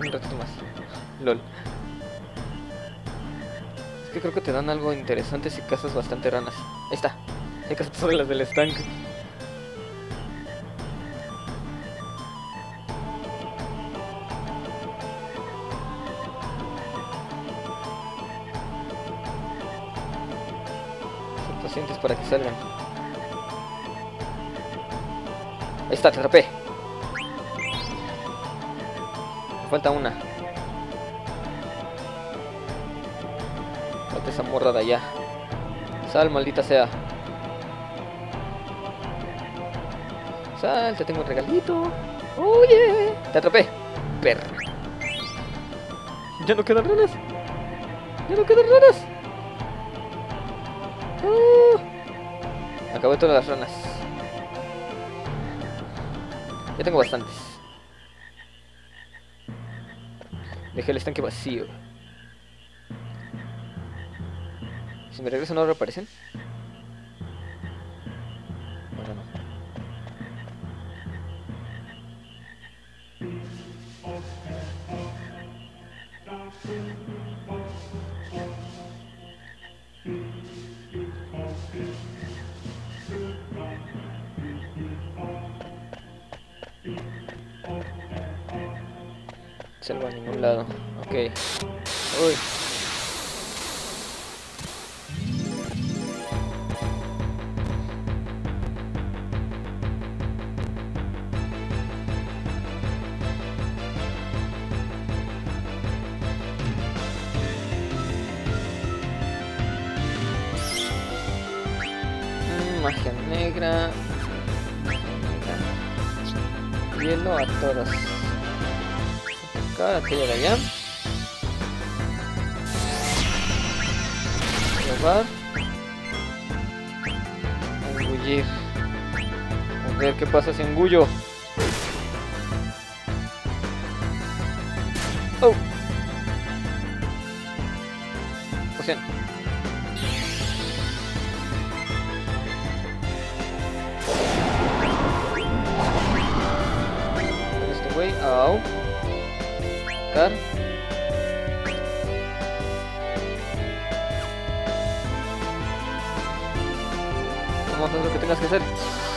Un ratito más. LOL. Es que creo que te dan algo interesante si cazas bastante ranas. Ahí está. Hay que todas las del estanque. Pacientes para que salgan. Ahí está, te atrapé. Falta una. Falta esa morra de allá. Sal, maldita sea. Sal, te tengo un regalito. Oye, te atrapé. Perra. Ya no quedan ranas. Ya no quedan ranas. Acabé todas las ranas. Ya tengo bastantes. Dejé el estanque vacío. Si me regreso no reaparecen. Salgo a ningún lado. Ok. Uy. De allá. Robar. Engullir. A ver qué pasa si engullo. Oh. Vamos a lo que tengas que hacer.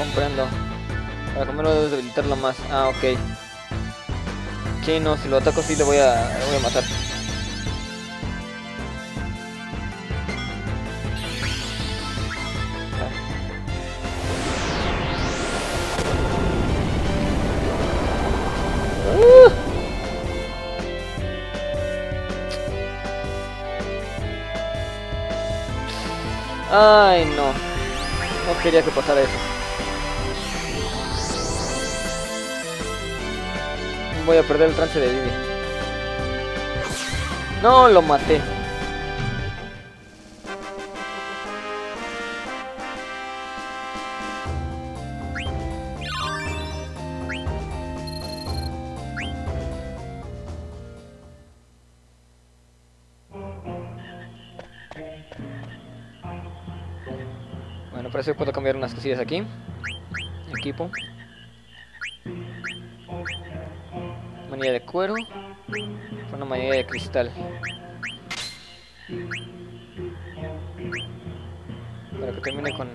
Comprendo. Para comerlo debes debilitarlo más. Ah, ok. Sí, no, si lo ataco sí le voy a, le voy a matar. Ay, no. No quería que pasara eso. Voy a perder el trance de Vivi. No, lo maté. Bueno, parece que puedo cambiar unas cosillas aquí. Equipo. Manilla de cuero. Una manilla de cristal. Para que termine con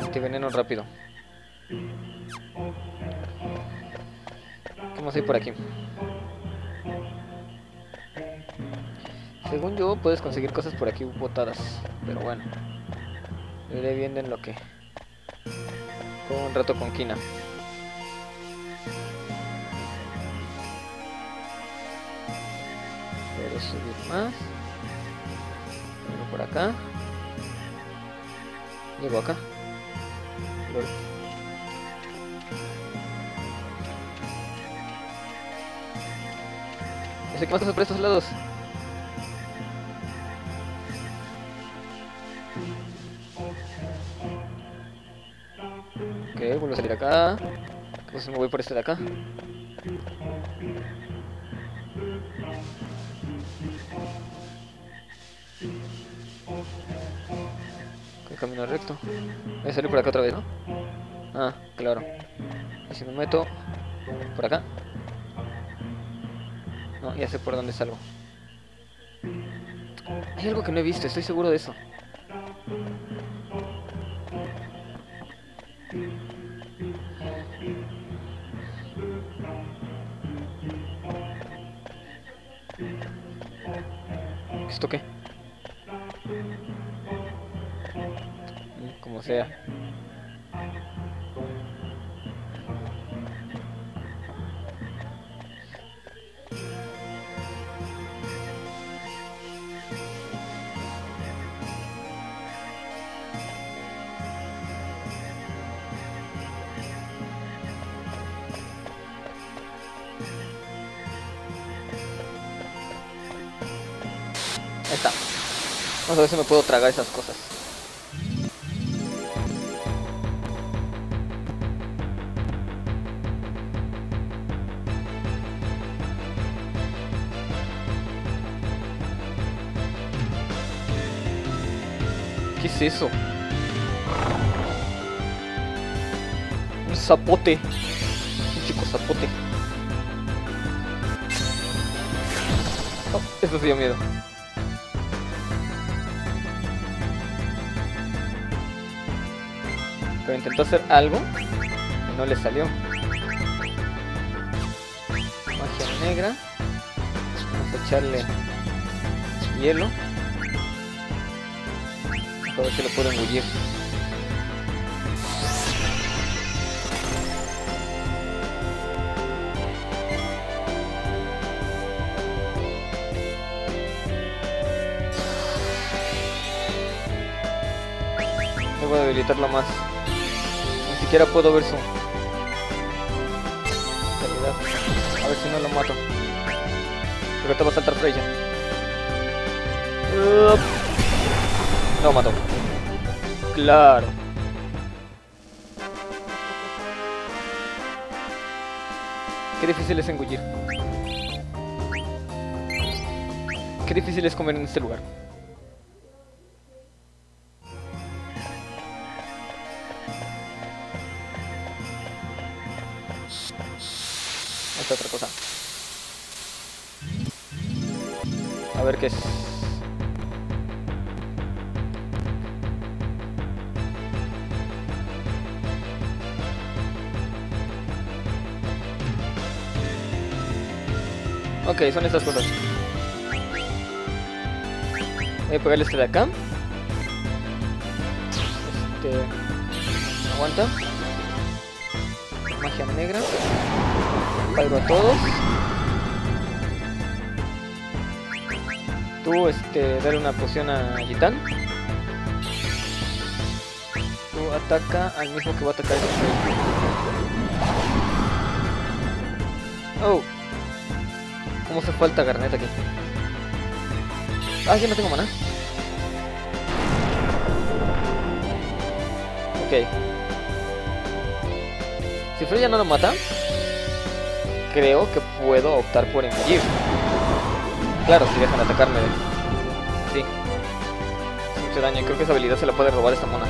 antiveneno rápido. ¿Qué más hay por aquí? Según yo, puedes conseguir cosas por aquí botadas. Pero bueno. Iré viendo en lo que... Un rato con Kina. Subir más. Vengo por acá. Llego acá. No sé qué más por estos lados. Ok, vuelvo a salir acá. Entonces me voy por este de acá. Camino recto. Voy a salir por acá otra vez, ¿no? Ah, claro. Y si me meto por acá. No, ya sé por dónde salgo. Hay algo que no he visto, estoy seguro de eso. ¿Esto qué? Como sea. Está. Vamos a ver si me puedo tragar esas cosas. Eso? Un zapote. Un chico zapote. Oh, eso sí dio miedo. Pero intentó hacer algo y no le salió. Magia negra. Vamos a echarle hielo. A ver si lo puedo engullir. Debo debilitarlo más. Ni siquiera puedo ver su. A ver si no lo mato. Porque te va a saltar Freya. Up. No lo mato. Claro. Qué difícil es engullir. Qué difícil es comer en este lugar. Ok, son estas cosas. Voy a pegarle este de acá. Este. Aguanta. Magia negra. Pairo a todos. Tú, este, dale una poción a Gitán. Tú ataca al mismo que va a atacar güey. Oh. ¿Cómo se falta Garnet aquí? Ah, ya no tengo maná. Ok. Si Freya no lo mata, creo que puedo optar por engullir. Claro, si dejan de atacarme. Sí. Mucho daño. Creo que esa habilidad se la puede robar esta mona.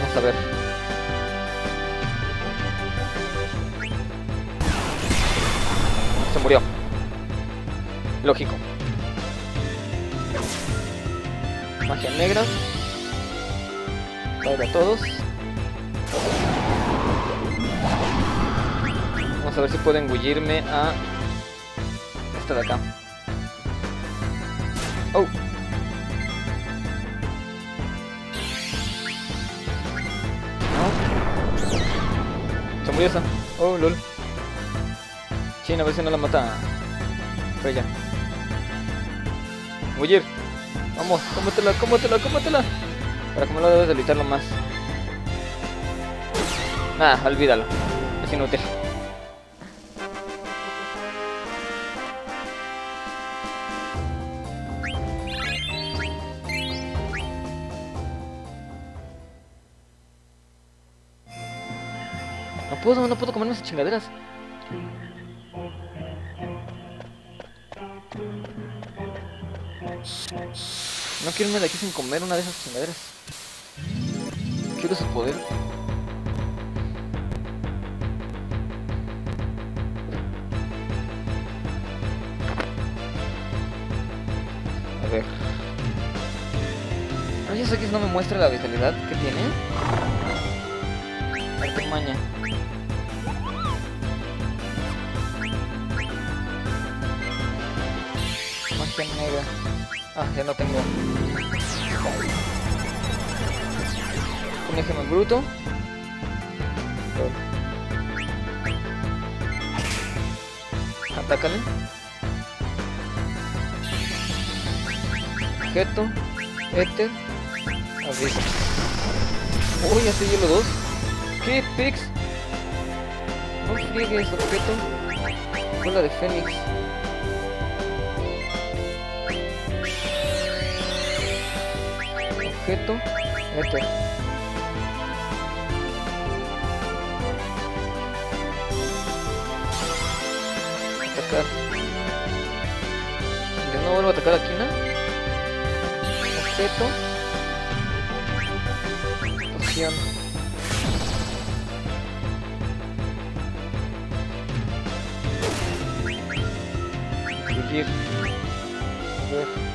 Vamos a ver. murió. Lógico. Magia negra. Para todos. Vamos a ver si puedo engullirme a esta de acá. Oh. No. Se murió esa. Oh, lol. Chin, a ver si no la mata. Freya. Oye, vamos, cómetela, cómetela, cómetela. Para lo debes de evitarlo más. Nah, olvídalo. Es inútil. No puedo, no puedo comerme esas chingaderas. No quiero irme de aquí sin comer una de esas chingaderas. Quiero su poder. A ver. Eso aquí no me muestra la vitalidad que tiene. Arte Ah, ya no tengo. Un ejemplo bruto. Atácale. Objeto. Éter. Aviso. Uy, estoy hielo 2. ¿Qué? Pix. No friegues, objeto. Bola de Fénix. Objeto. Éter. Atacar. De nuevo vuelvo a atacar aquí, ¿no? Objeto. Poción. Incluir. Ver.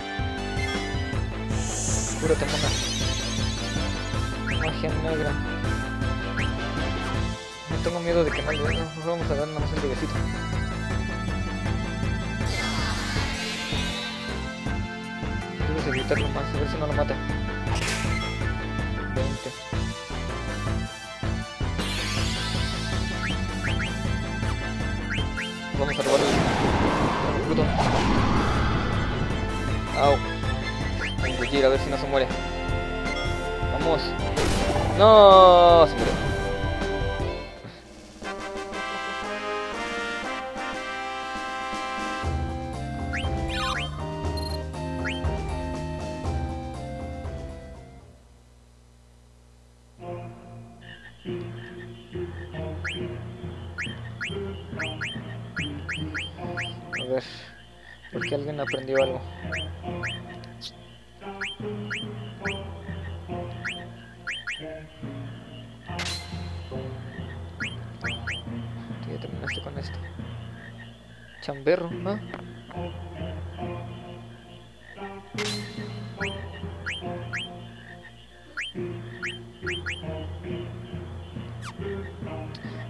Cúrate, mona. Magia negra. No tengo miedo de que no lo no, vamos a dar nada más el lleguecito. Debes evitarlo más, a ver si no lo mata. 20. Vamos a robar el. Au. A ver si no se muere. Vamos. No. A ver, porque alguien aprendió algo. Chamberro, ¿no?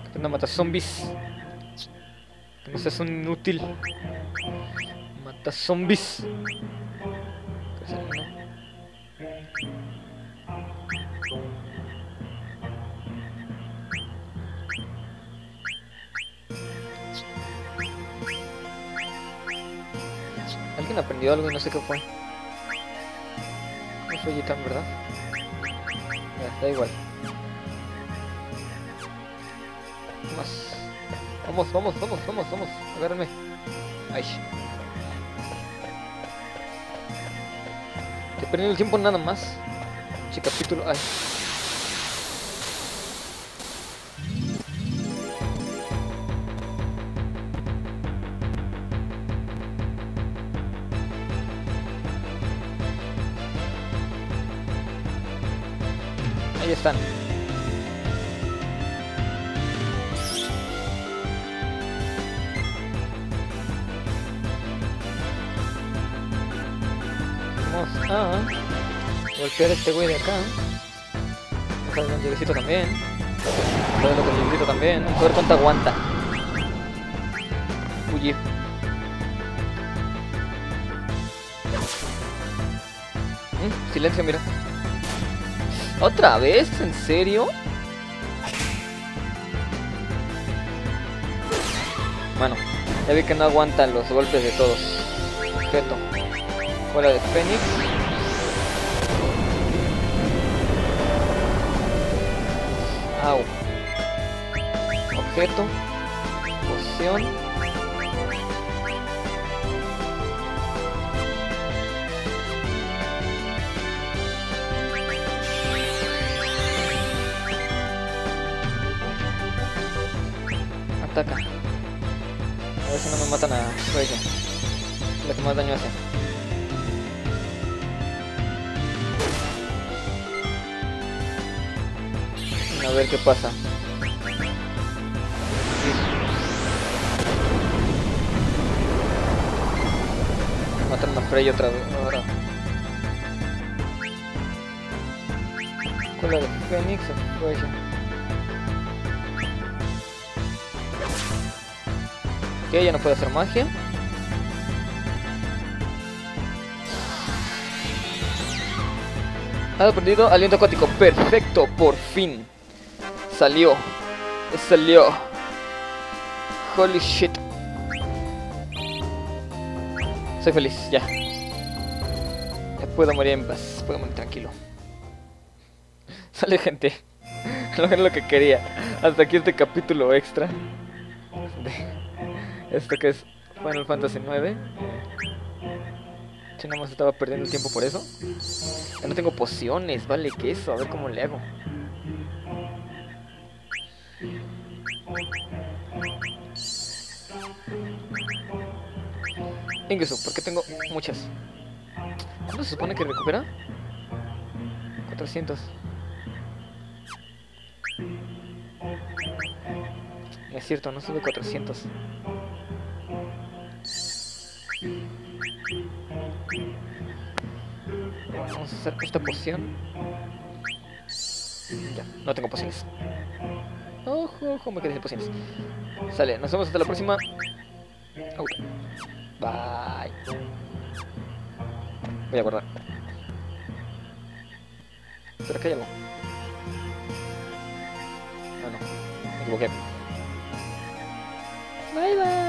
Aprenda a matar zombies. No seas un inútil. Mata zombies. Aprendió algo y no sé qué fue. No fue Yitan, ¿verdad? Ya, da igual. Más. Vamos, vamos, vamos, vamos, vamos. Agárrenme. Ay. Te perdiendo el tiempo nada más. Che capítulo. Ay. Están. Vamos a golpear este güey de acá. Vamos a darle un lleguecito también. Vamos a darle otro lleguecito también. Vamos a ver cuánto aguanta. Huye. Mm, silencio, mira. ¿Otra vez? ¿En serio? Bueno, ya vi que no aguantan los golpes de todos. Objeto. Bola de Fénix. Au. Objeto. Poción. Ataca. A ver si no me matan a Freya. La que más daño hace. A ver qué pasa. Matan a Freya otra vez. Ahora. Cola de Fénix o ya no puede hacer magia. Ha aprendido aliento acuático. Perfecto, por fin. Salió. Salió. Holy shit. Soy feliz, ya. Ya puedo morir en paz. Puedo morir tranquilo. Sale gente. Lo que quería. Hasta aquí este capítulo extra. Esto que es Final Fantasy 9. Si nada más estaba perdiendo tiempo por eso. Ya no tengo pociones, vale, que eso, a ver cómo le hago. Ingreso, porque tengo muchas. ¿Cuánto se supone que recupera? 400. Es cierto, no sube 400. Vamos a hacer esta poción. Ya, no tengo pociones. Ojo, ojo, me quedé sin pociones. Sale, nos vemos hasta la próxima. Out. Bye. Voy a guardar. Pero acá hay algo. Ah, no. Me equivoqué. Bye bye.